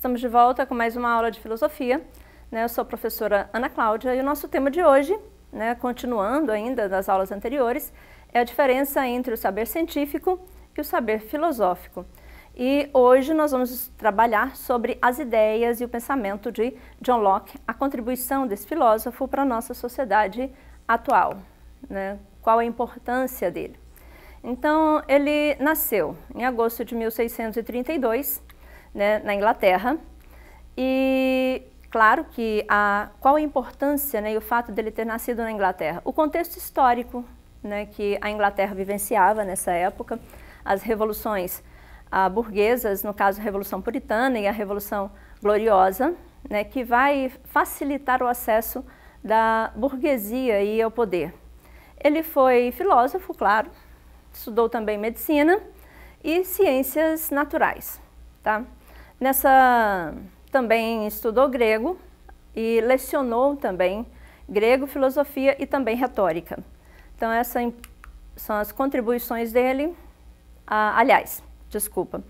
Estamos de volta com mais uma aula de filosofia. Né, eu sou a professora Ana Cláudia e o nosso tema de hoje, né, continuando ainda das aulas anteriores, é a diferença entre o saber científico e o saber filosófico. E hoje nós vamos trabalhar sobre as ideias e o pensamento de John Locke, a contribuição desse filósofo para a nossa sociedade atual, né, qual a importância dele. Então, ele nasceu em agosto de 1632, né, na Inglaterra, e claro que a, qual a importância né, e o fato dele ter nascido na Inglaterra? O contexto histórico né, que a Inglaterra vivenciava nessa época, as revoluções a, burguesas, no caso a Revolução Puritana e a Revolução Gloriosa, né, que vai facilitar o acesso da burguesia e ao poder. Ele foi filósofo, claro, estudou também medicina e ciências naturais. Tá? Nessa também estudou grego e lecionou também grego, filosofia e também retórica. Então essas são as contribuições dele. Ah, aliás, desculpa.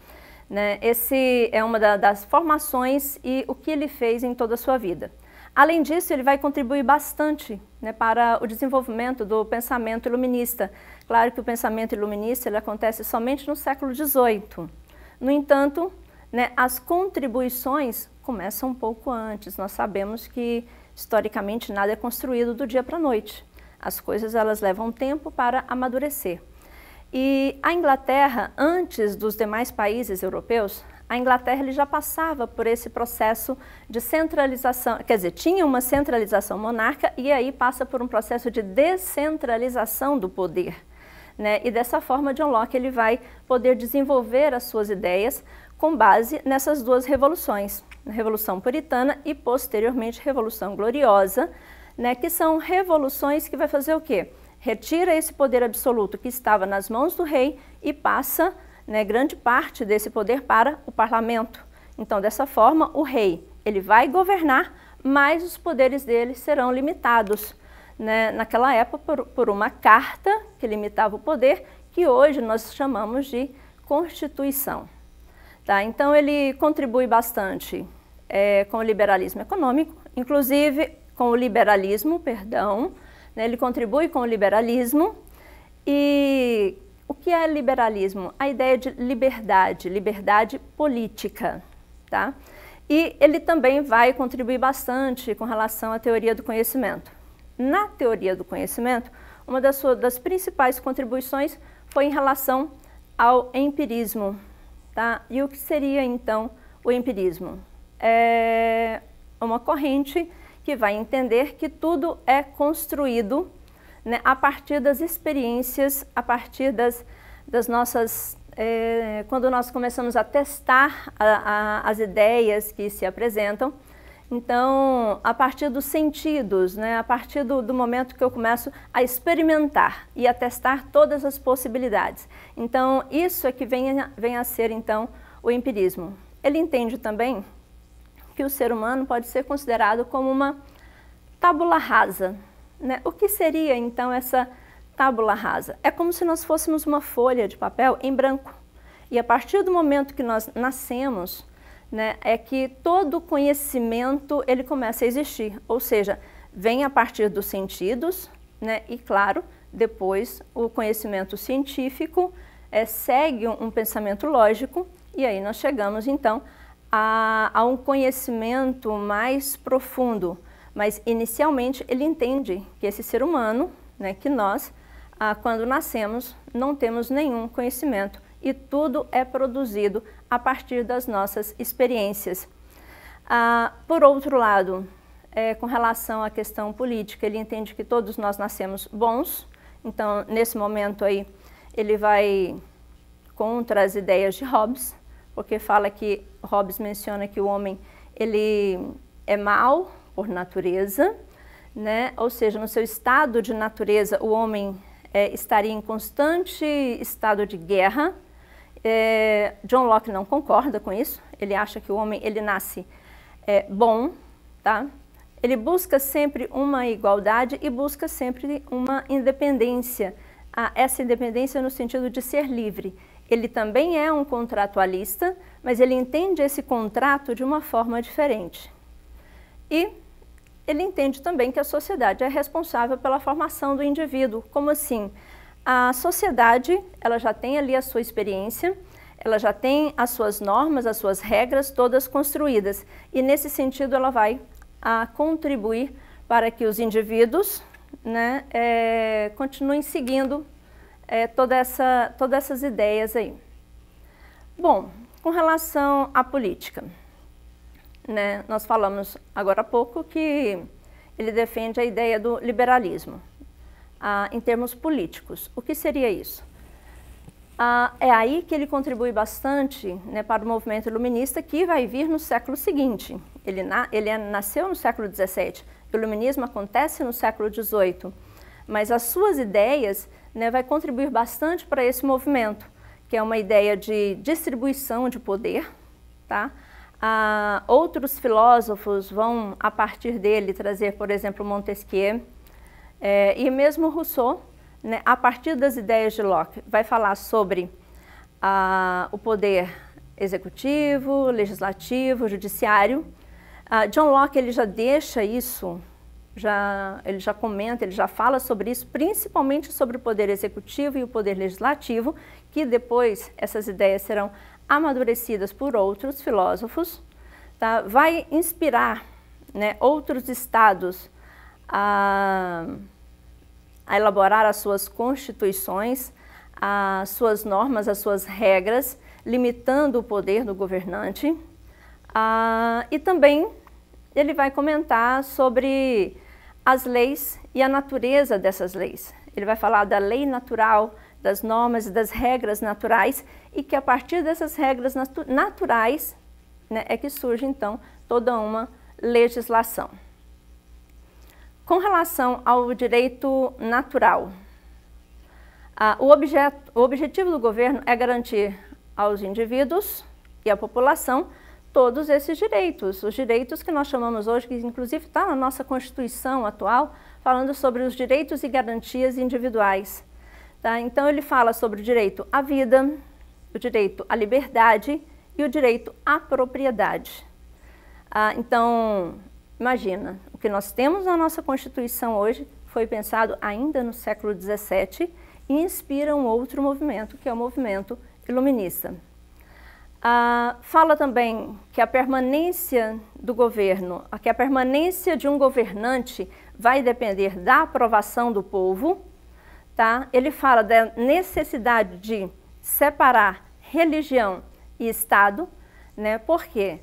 Né, esse é uma da, das formações e o que ele fez em toda a sua vida. Além disso, ele vai contribuir bastante né, para o desenvolvimento do pensamento iluminista. Claro que o pensamento iluminista ele acontece somente no século XVIII. No entanto, né, as contribuições começam um pouco antes. Nós sabemos que, historicamente, nada é construído do dia para a noite. As coisas elas levam tempo para amadurecer. E a Inglaterra, antes dos demais países europeus, a Inglaterra ele já passava por esse processo de centralização, quer dizer, tinha uma centralização monarca e aí passa por um processo de descentralização do poder. Né? E dessa forma, John Locke ele vai poder desenvolver as suas ideias com base nessas duas revoluções, a Revolução Puritana e posteriormente Revolução Gloriosa, né? que são revoluções que vai fazer o quê? Retira esse poder absoluto que estava nas mãos do rei e passa né, grande parte desse poder para o parlamento. Então, dessa forma, o rei ele vai governar, mas os poderes dele serão limitados. Né, naquela época, por, por uma carta que limitava o poder, que hoje nós chamamos de Constituição. Tá? Então, ele contribui bastante é, com o liberalismo econômico, inclusive com o liberalismo, perdão, né, ele contribui com o liberalismo e o que é liberalismo? A ideia de liberdade, liberdade política, tá? E ele também vai contribuir bastante com relação à teoria do conhecimento. Na teoria do conhecimento, uma das, suas, das principais contribuições foi em relação ao empirismo, tá? E o que seria então o empirismo? É uma corrente que vai entender que tudo é construído né, a partir das experiências, a partir das, das nossas. É, quando nós começamos a testar a, a, as ideias que se apresentam, então, a partir dos sentidos, né, a partir do, do, momento que eu começo a experimentar e a testar todas as possibilidades. Então, isso é que vem, vem a ser, então, o empirismo. Ele entende também que o ser humano pode ser considerado como uma tábula rasa, né? O que seria então essa tábula rasa? É como se nós fôssemos uma folha de papel em branco. E a partir do momento que nós nascemos, né, é que todo conhecimento ele começa a existir, ou seja, vem a partir dos sentidos, né, e claro, depois o conhecimento científico é, segue um pensamento lógico, e aí nós chegamos então a, a um conhecimento mais profundo, mas inicialmente ele entende que esse ser humano, né, que nós, ah, quando nascemos, não temos nenhum conhecimento e tudo é produzido a partir das nossas experiências. Ah, por outro lado, é, com relação à questão política, ele entende que todos nós nascemos bons, então nesse momento aí ele vai contra as ideias de Hobbes, porque fala que Hobbes menciona que o homem ele é mau, por natureza, né? ou seja, no seu estado de natureza, o homem é, estaria em constante estado de guerra. É, John Locke não concorda com isso, ele acha que o homem ele nasce é, bom, tá? ele busca sempre uma igualdade e busca sempre uma independência. Ah, essa independência no sentido de ser livre. ele também é um contratualista, mas ele entende esse contrato de uma forma diferente. E ele entende também que a sociedade é responsável pela formação do indivíduo. Como assim? A sociedade, ela já tem ali a sua experiência, ela já tem as suas normas, as suas regras todas construídas. E nesse sentido ela vai a contribuir para que os indivíduos né, é, continuem seguindo é, toda essa, todas essas ideias aí. Bom, com relação à política, né, nós falamos agora há pouco que ele defende a ideia do liberalismo ah, em termos políticos. O que seria isso? Ah, é aí que ele contribui bastante né, para o movimento iluminista que vai vir no século seguinte. Ele, na, ele é, nasceu no século XVII, o iluminismo acontece no século XVIII, mas as suas ideias né, vai contribuir bastante para esse movimento, que é uma ideia de distribuição de poder. Tá? Ah, outros filósofos vão, a partir dele, trazer, por exemplo, Montesquieu, é, e mesmo Rousseau, né, a partir das ideias de Locke, vai falar sobre o poder executivo, legislativo, judiciário. John Locke ele já deixa isso, já, ele já comenta, ele já fala sobre isso, principalmente sobre o poder executivo e o poder legislativo, que depois essas ideias serão amadurecidas por outros filósofos, tá? vai inspirar né, outros estados a a elaborar as suas constituições, as suas normas, as suas regras, limitando o poder do governante. Ah, e também ele vai comentar sobre as leis e a natureza dessas leis. Ele vai falar da lei natural, das normas e das regras naturais e que a partir dessas regras natu naturais né, é que surge então toda uma legislação. Com relação ao direito natural, o, objeto, o objetivo do governo é garantir aos indivíduos e à população todos esses direitos, os direitos que nós chamamos hoje, que inclusive está na nossa Constituição atual, falando sobre os direitos e garantias individuais. Tá? Então ele fala sobre o direito à vida, o direito à liberdade e o direito à propriedade. Ah, então, Imagina, que nós temos na nossa Constituição hoje foi pensado ainda no século XVII e inspira um outro movimento, que é o movimento iluminista. Ah, fala também que a permanência do governo, que a permanência de um governante vai depender da aprovação do povo. Tá? Ele fala da necessidade de separar religião e Estado, né? porque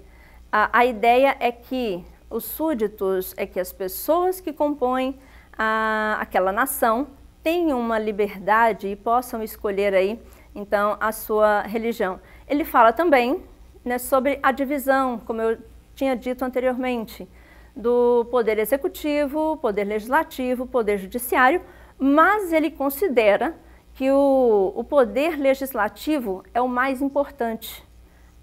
a, a ideia é que os súditos é que as pessoas que compõem a, aquela nação tenham uma liberdade e possam escolher aí, então, a sua religião. Ele fala também né, sobre a divisão, como eu tinha dito anteriormente, do poder executivo, poder legislativo, poder judiciário, mas ele considera que o, o poder legislativo é o mais importante.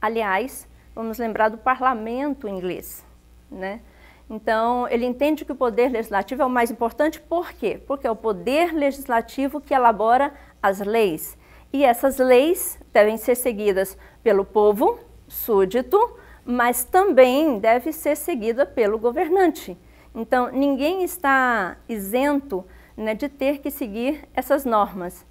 Aliás, vamos lembrar do parlamento inglês. Né? Então, ele entende que o poder legislativo é o mais importante, por quê? Porque é o poder legislativo que elabora as leis. E essas leis devem ser seguidas pelo povo súdito, mas também deve ser seguida pelo governante. Então, ninguém está isento né, de ter que seguir essas normas.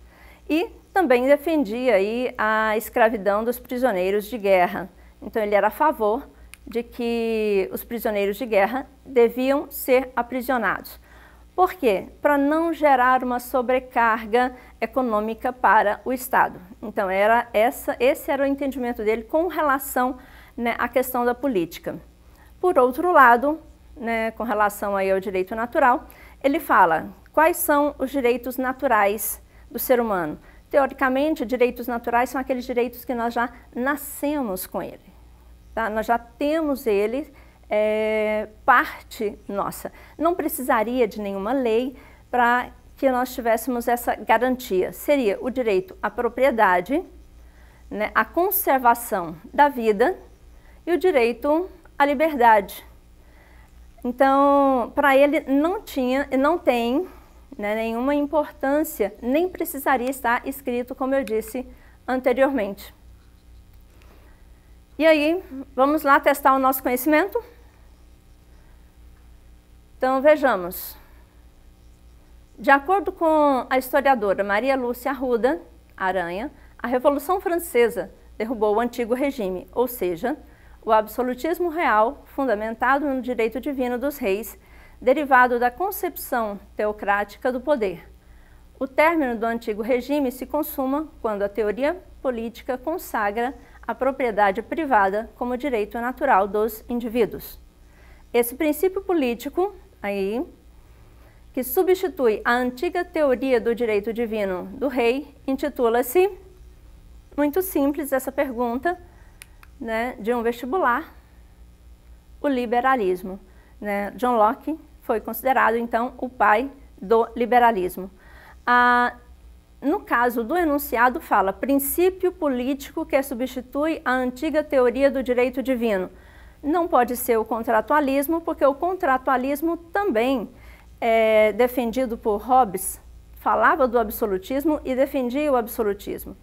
E também defendia aí a escravidão dos prisioneiros de guerra. Então, ele era a favor de que os prisioneiros de guerra deviam ser aprisionados. Por quê? Para não gerar uma sobrecarga econômica para o Estado. Então, era essa, esse era o entendimento dele com relação né, à questão da política. Por outro lado, né, com relação aí ao direito natural, ele fala quais são os direitos naturais do ser humano. Teoricamente, direitos naturais são aqueles direitos que nós já nascemos com ele. Tá? Nós já temos ele é, parte nossa. Não precisaria de nenhuma lei para que nós tivéssemos essa garantia. Seria o direito à propriedade, né, à conservação da vida e o direito à liberdade. Então, para ele não tinha e não tem né, nenhuma importância, nem precisaria estar escrito, como eu disse anteriormente. E aí, vamos lá testar o nosso conhecimento? Então, vejamos. De acordo com a historiadora Maria Lúcia Arruda Aranha, a Revolução Francesa derrubou o antigo regime, ou seja, o absolutismo real, fundamentado no direito divino dos reis, derivado da concepção teocrática do poder. O término do antigo regime se consuma quando a teoria política consagra a propriedade privada como direito natural dos indivíduos. Esse princípio político aí que substitui a antiga teoria do direito divino do rei, intitula-se, muito simples essa pergunta, né, de um vestibular, o liberalismo. Né? John Locke foi considerado, então, o pai do liberalismo. No caso do enunciado, fala princípio político que substitui a antiga teoria do direito divino. Não pode ser o contratualismo, porque o contratualismo também é defendido por Hobbes, falava do absolutismo e defendia o absolutismo.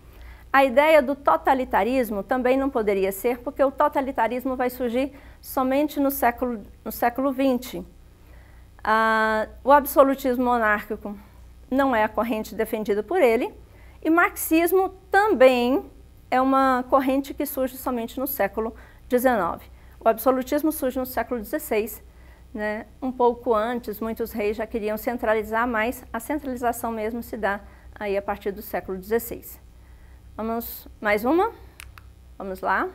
A ideia do totalitarismo também não poderia ser, porque o totalitarismo vai surgir somente no século, no século XX. Ah, o absolutismo monárquico não é a corrente defendida por ele, e marxismo também é uma corrente que surge somente no século XIX. O absolutismo surge no século XVI, né? um pouco antes, muitos reis já queriam centralizar, mas a centralização mesmo se dá aí a partir do século XVI. Vamos, mais uma? Vamos lá.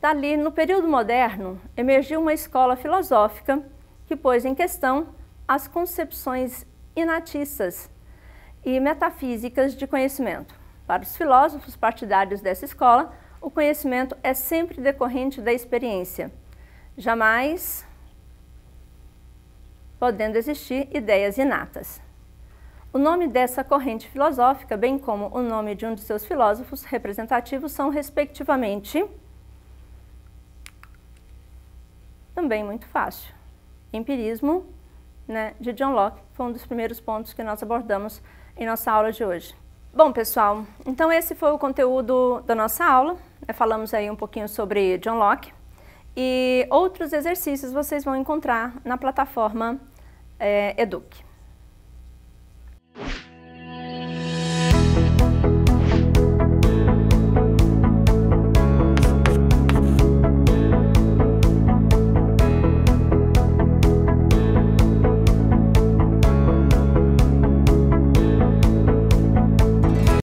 Dali, no período moderno, emergiu uma escola filosófica que pôs em questão as concepções inatistas e metafísicas de conhecimento. Para os filósofos partidários dessa escola, o conhecimento é sempre decorrente da experiência, jamais podendo existir ideias inatas. O nome dessa corrente filosófica, bem como o nome de um de seus filósofos representativos, são, respectivamente, também muito fácil. Empirismo né, de John Locke foi um dos primeiros pontos que nós abordamos em nossa aula de hoje. Bom, pessoal, então esse foi o conteúdo da nossa aula. Falamos aí um pouquinho sobre John Locke e outros exercícios vocês vão encontrar na plataforma é, Eduque.